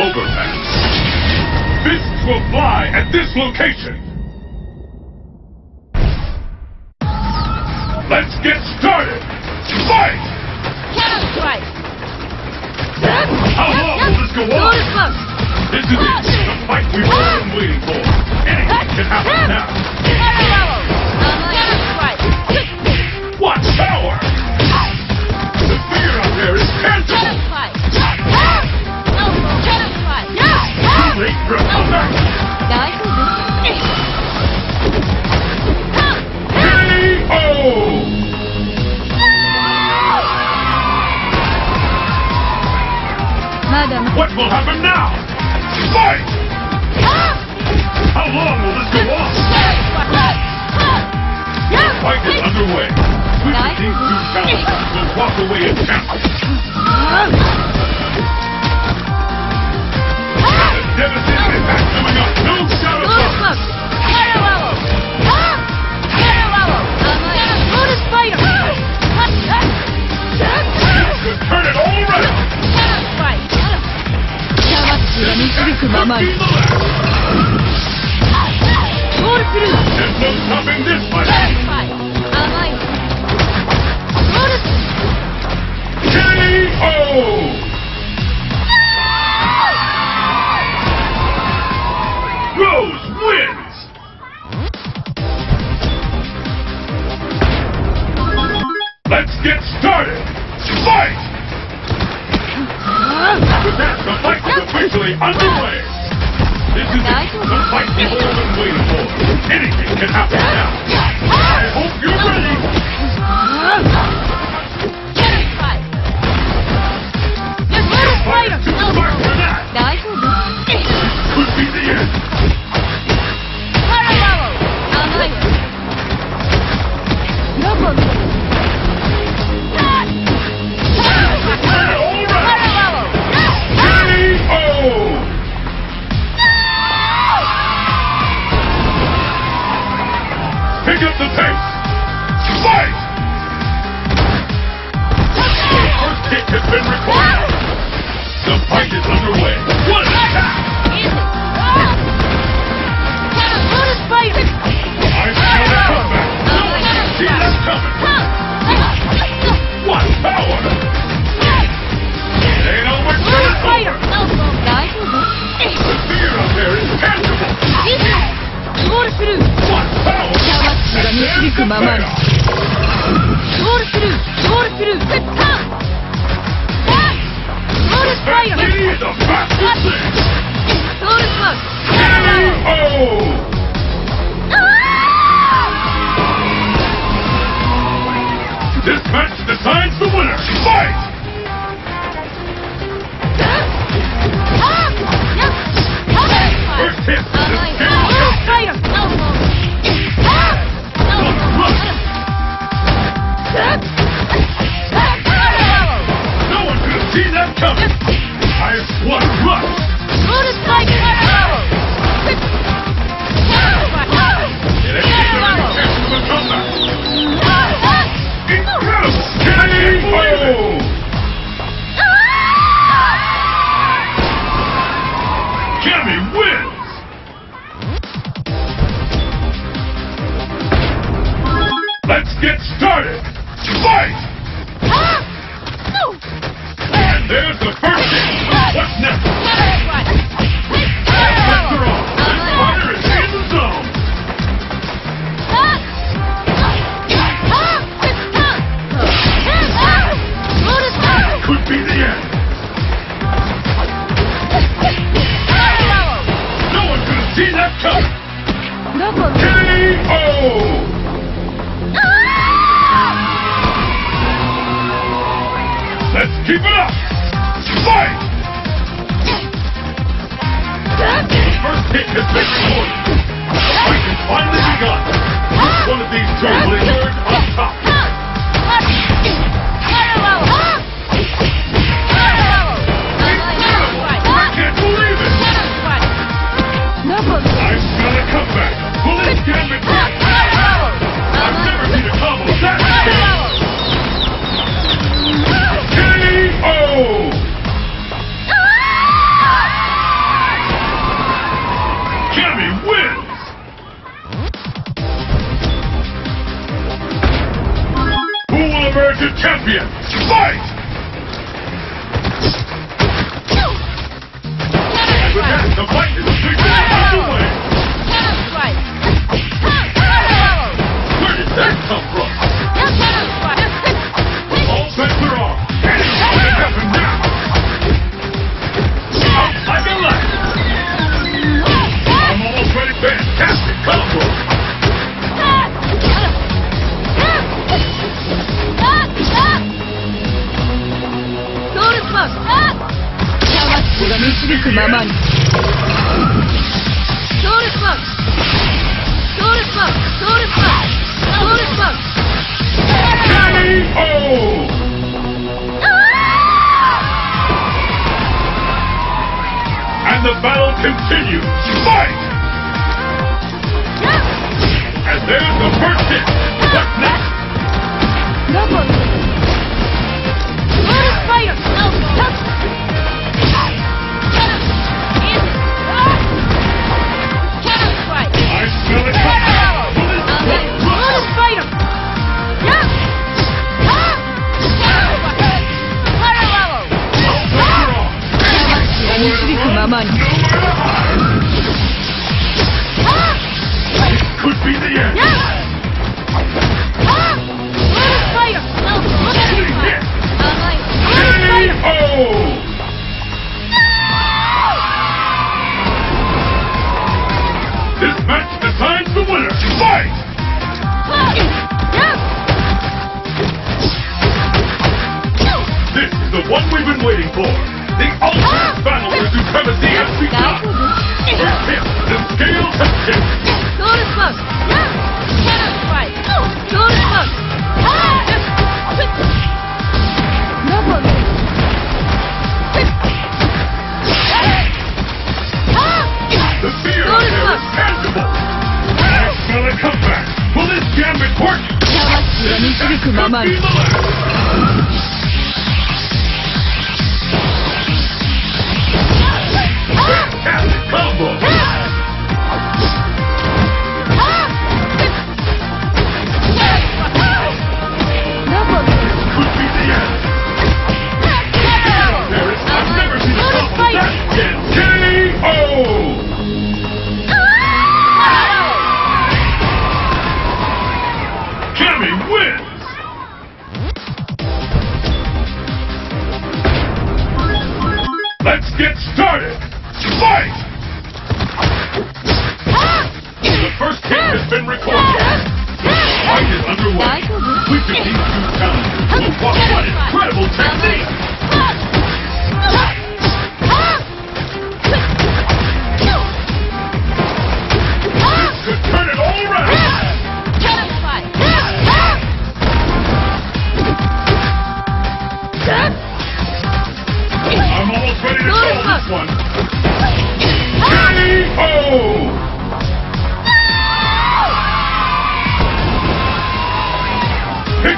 overpass. Fists will fly at this location. Let's get started! Fight! Counter-strike! How long will this go on? This is it! The fight we've all been waiting for! Anything can happen now! Counter strike. Watch power! will happen now! Fight! How long will this go on? The fight is underway. We will see who challenges walk away in champion. I can finally be gone! One of these two will ah! champion! Fight! The fight is officially! Could be the end. Yeah. We could teach you talent. Wow, what incredible technique!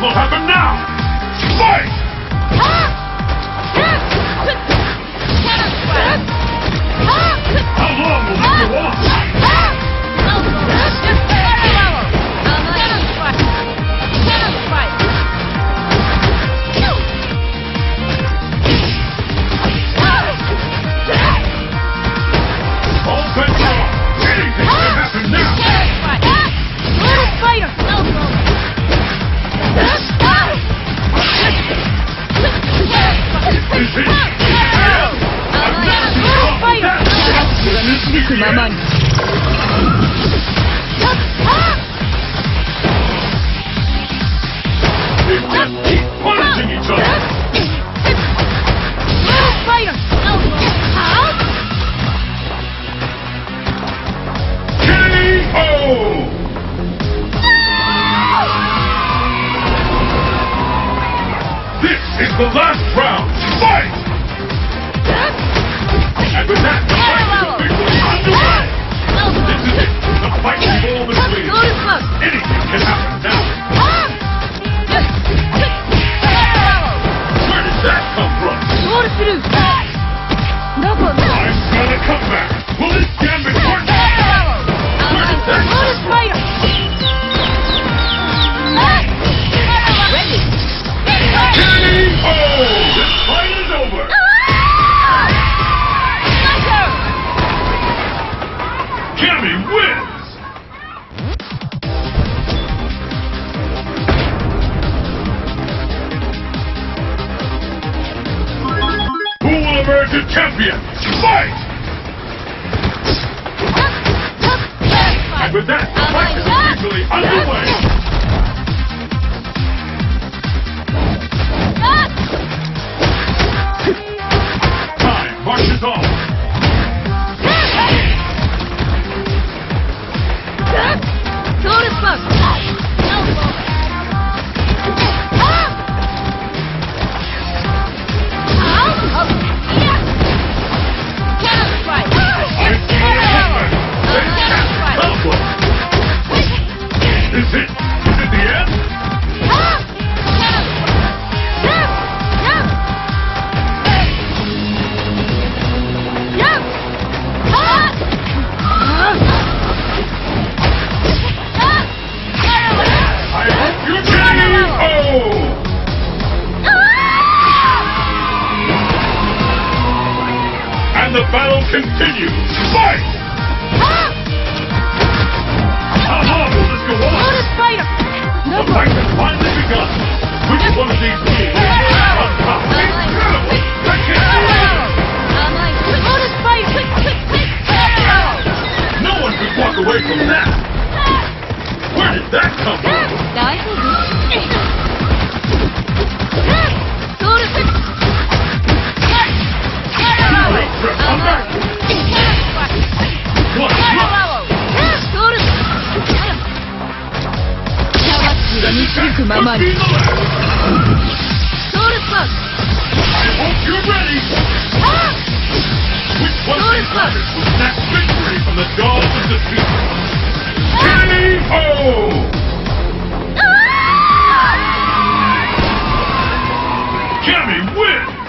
Will happen now! Fight! Ah! the last round. Fight! This is it. The fight is all. Anything can happen now. Where did that come from? I'm gonna come back. Will this damage fighters who snatch victory from the jaws of defeat. Kitty-ho! Cammy wins!